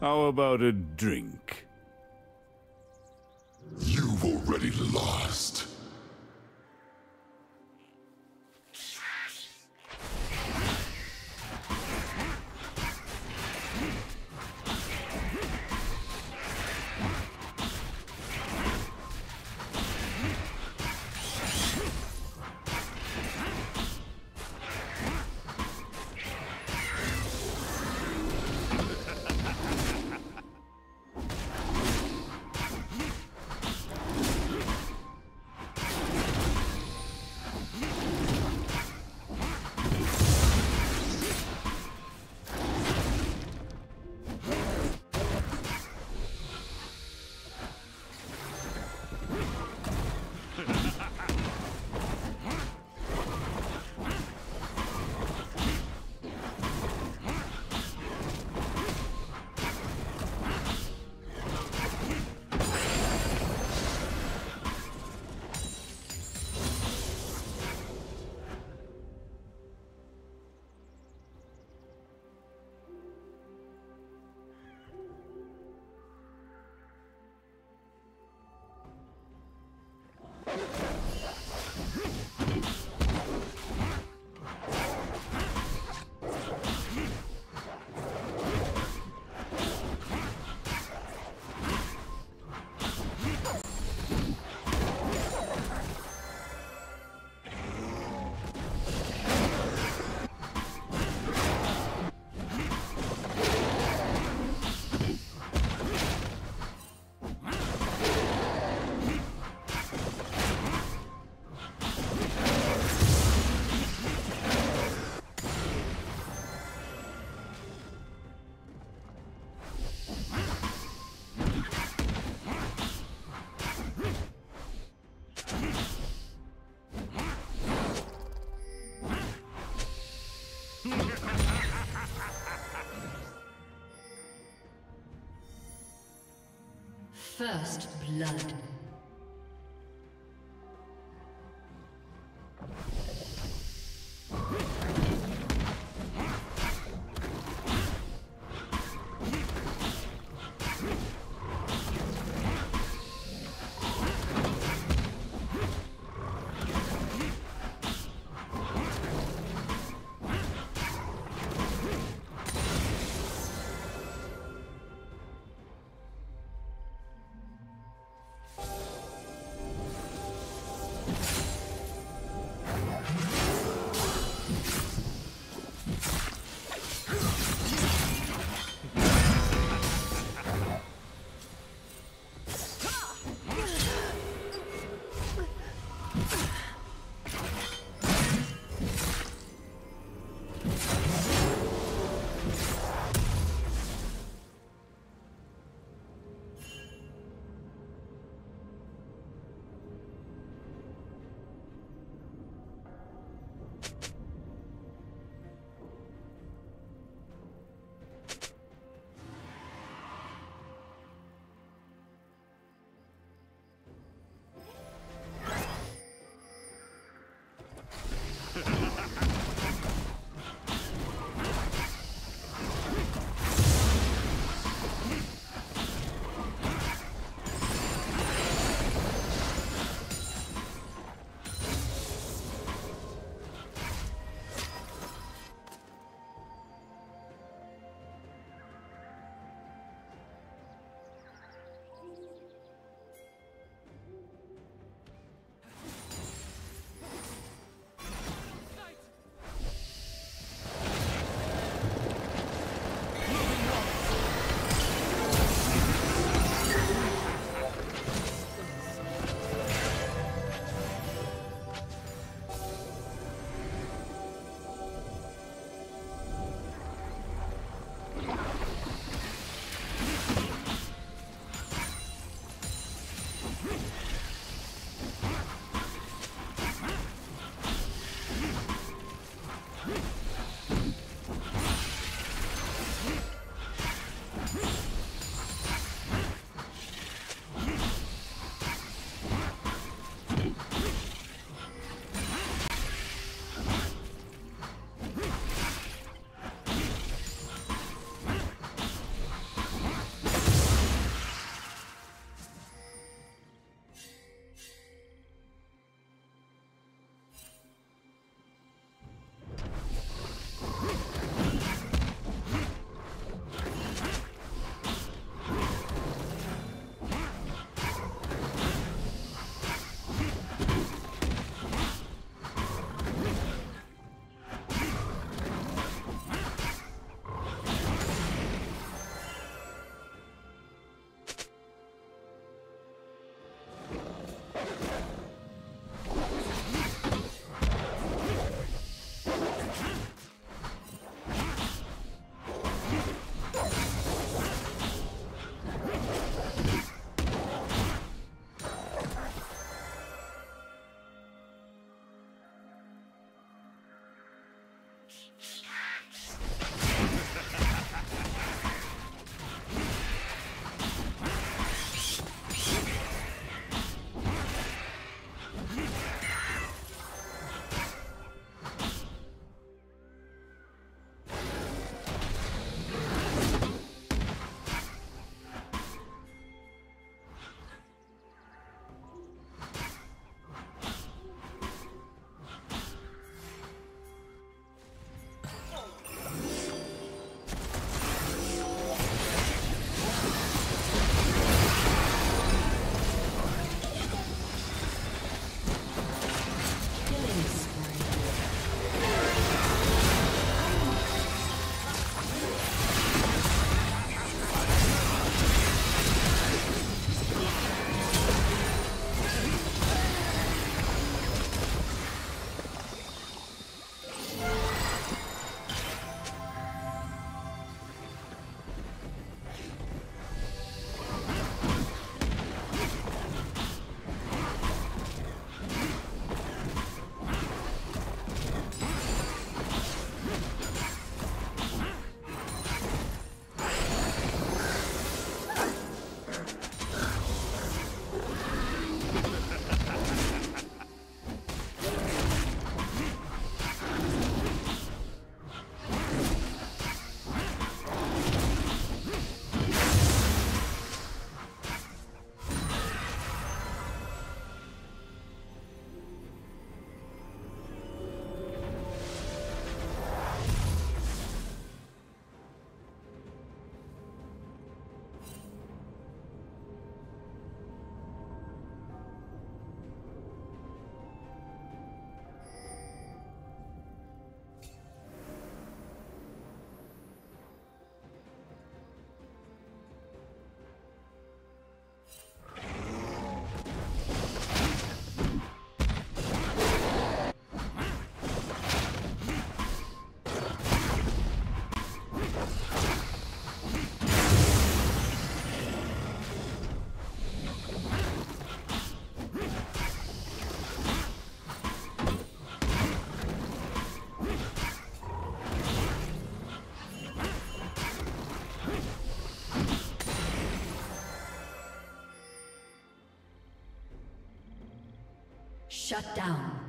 How about a drink? You've already lost. First blood. Shut down.